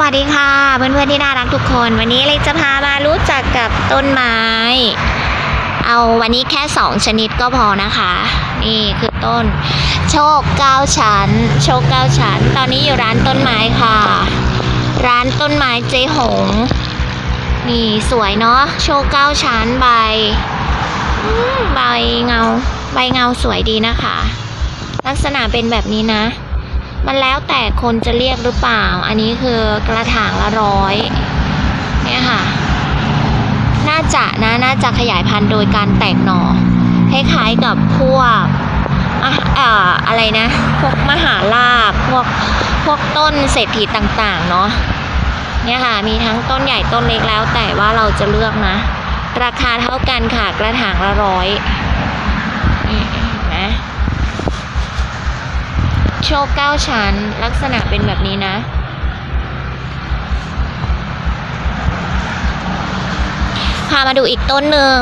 วัสดีค่ะ เพื่อนๆที่น่ารักทุกคน วันนี้เล็กจะพามารู้จักกับต้นไม้ เอาวันนี้แค่สองชนิดก็พอนะคะ นี่คือต้น โชคเก้าชั้น โชคเก้าชั้น ตอนนี้อยู่ร้านต้นไม้ค่ะ ร้านต้นไม้เจ๊หง นี่สวยเนาะโชคเก้าชั้นใบใบเงา ใบเงาสวยดีนะคะ ลักษณะเป็นแบบนี้นะ มันแล้วแต่คนจะเรียกหรือเปล่า อันนี้คือกระถางละร้อยเนี่ยค่ะ น่าจะนะน่าจะขยายพันธุ์โดยการแตกหน่อคล้ายๆกับพวกอะอ่าอะไรนะ พวกมหาลาบพวกพวกต้นเศรษฐีต่างๆเนาะเนี่ยค่ะ มีทั้งต้นใหญ่ต้นเล็กแล้วแต่ว่าเราจะเลือกนะ ราคาเท่ากันค่ะ กระถางละร้อยนี่เห็นไหม โชคเก้าชั้น ลักษณะเป็นแบบนี้นะ พามาดูอีกต้นหนึ่ง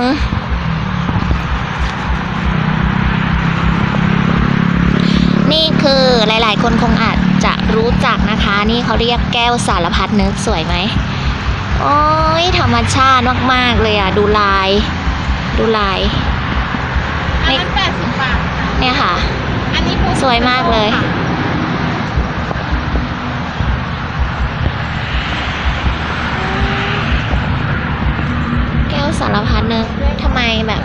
นี่คือหลายๆ คนคงอาจจะรู้จักนะคะ นี่เขาเรียกแก้วสารพัดนึกสวยไหม โอ้ยธรรมชาติมาก ๆ เลยอะ ดูลาย ดูลายอันนั้นแปดสิบบาทค่ะเนี่ยค่ะอันนี้ปู สวยมากเลยค่ะแก้วสารพัดนึกทำไมแบบ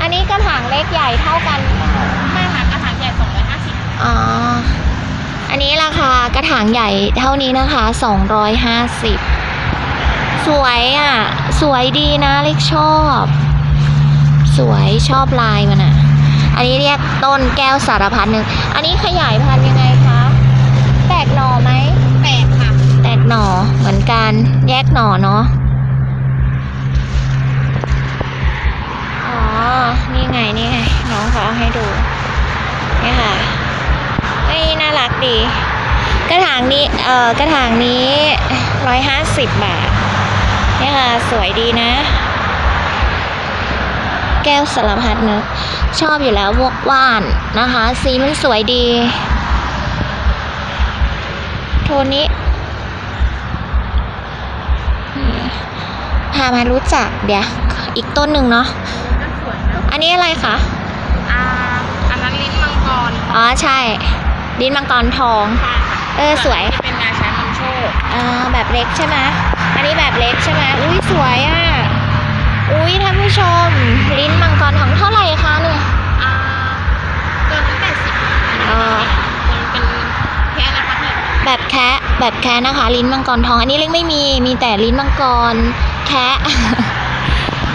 อันนี้กระถางเล็กใหญ่เท่ากันไม่ค่ะกระถางใหญ่สองร้อยห้าสิบอ๋อ อันนี้ราคากระถางใหญ่เท่านี้นะคะ250ส วยอะ สวยดีนะเล็กชอบ สวยชอบลายมันอะ อันนี้เรียกต้นแก้วสารพัดนึงอันนี้ขยายพันธุ์ยังไงคะ แตกหน่อไหมแปดค่ะ แตกหน่อเหมือนกัน แยกหน่อเนาะอ๋อนี่ไงนี่ไงน้องเขาเอาให้ดูนี่ค่ะเอ้ยน่ารักดี กระถางนี้เอ่อกระถางนี้ร้อยห้าสิบบาท นี่ค่ะ สวยดีนะ แก้วสารพัดนึก ชอบอยู่แล้ววกว่านนะคะ สีมันสวยดี โทนนี้พามารู้จักเดี๋ยว อีกต้นหนึ่งเนาะก็สวยนะอันนี้อะไรคะอ่าอันนั้นลิ้นมังกร อ๋อ ใช่ดินมังกรทองใช่ค่ะเออ สวยจะเป็นงาช้างนำโชคอ่าแบบเล็กใช่ไหมอันนี้แบบเล็กใช่ไหมอุ้ยสวยอะ อุ้ยท่านผู้ชม ลิ้นมังกรทองเท่าไหร่คะเนี่ยอ่าตัวนั้นแปดสิบอ๋อมันเป็นแค่นะคะพี่แบบแคะแบบแคะนะคะ ลิ้นมังกรทองอันนี้เล็กไม่มีมีแต่ลิ้นมังกรแคะ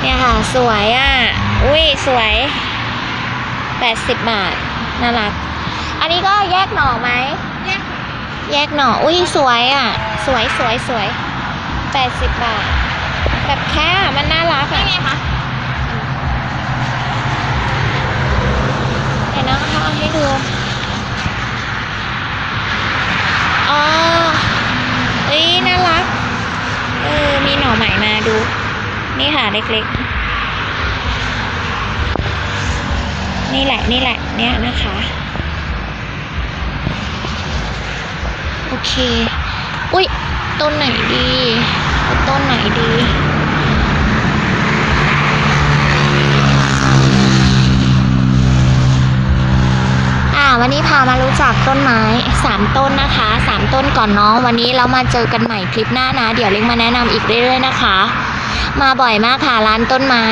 เนี่ยค่ะ สวยอะ อุ้ยสวยแปดสิบบาทน่ารัก อันนี้ก็แยกหน่อไหมแยกค่ะ แยกหน่อ อุ้ยสวยอะ สวยสวยสวยแปดสิบบาท แบบแค่อะมันน่ารักนี่อะไงคะเดี๋ยวนะคะเอาให้ดู อ๋อเอ้ยน่ารัก เออ มีหน่อใหม่มาดู นี่ค่ะเล็กๆ นี่แหละนี่แหละ เนี่ยนะคะ โอ เค อุ้ยต้นไหนดีต้นไหนดีวันนี้พามารู้จักต้นไม้สามต้นนะคะสามต้นก่อนเนาะวันนี้เรามาเจอกันใหม่คลิปหน้านะ เดี๋ยวเล็กมาแนะนำอีกเรื่อยๆนะคะ มาบ่อยมากค่ะร้านต้นไม้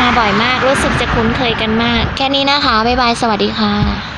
มาบ่อยมากรู้สึกจะคุ้นเคยกันมาก แค่นี้นะคะ บ๊ายบาย สวัสดีค่ะ